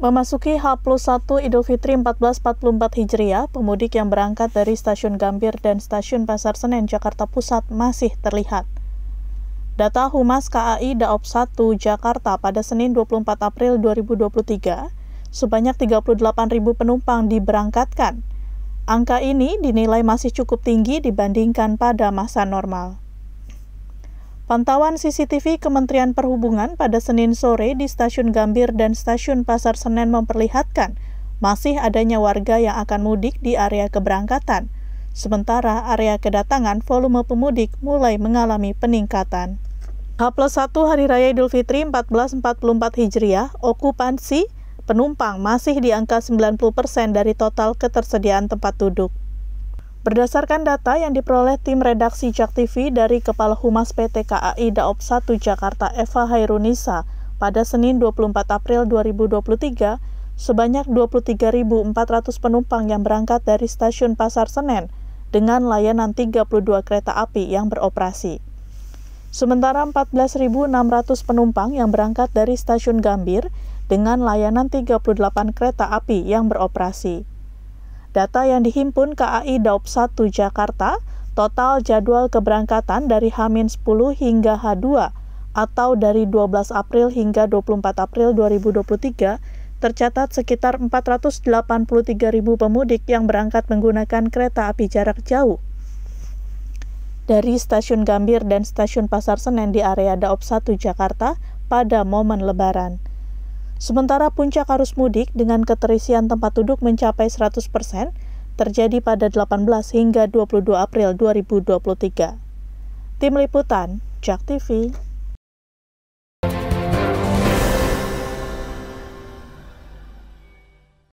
Memasuki H plus 1 Idul Fitri 1444 Hijriah, pemudik yang berangkat dari Stasiun Gambir dan Stasiun Pasar Senen, Jakarta Pusat masih terlihat. Data Humas KAI Daop 1 Jakarta pada Senin 24 April 2023, sebanyak 38.000 penumpang diberangkatkan. Angka ini dinilai masih cukup tinggi dibandingkan pada masa normal. Pantauan CCTV Kementerian Perhubungan pada Senin sore di Stasiun Gambir dan Stasiun Pasar Senen memperlihatkan masih adanya warga yang akan mudik di area keberangkatan. Sementara area kedatangan volume pemudik mulai mengalami peningkatan. H plus 1 Hari Raya Idul Fitri 1444 Hijriah, okupansi penumpang masih di angka 90% dari total ketersediaan tempat duduk. Berdasarkan data yang diperoleh tim redaksi Jak TV dari Kepala Humas PT KAI Daop 1 Jakarta Eva Hairunisa pada Senin 24 April 2023, sebanyak 23.400 penumpang yang berangkat dari stasiun Pasar Senen dengan layanan 32 kereta api yang beroperasi. Sementara 14.600 penumpang yang berangkat dari stasiun Gambir dengan layanan 38 kereta api yang beroperasi. Data yang dihimpun KAI Daop 1 Jakarta, total jadwal keberangkatan dari H-10 hingga H2 atau dari 12 April hingga 24 April 2023 tercatat sekitar 483 ribu pemudik yang berangkat menggunakan kereta api jarak jauh dari Stasiun Gambir dan Stasiun Pasar Senen di area Daop 1 Jakarta pada momen Lebaran. Sementara puncak arus mudik dengan keterisian tempat duduk mencapai 100% terjadi pada 18 hingga 22 April 2023. Tim Liputan, Jak TV,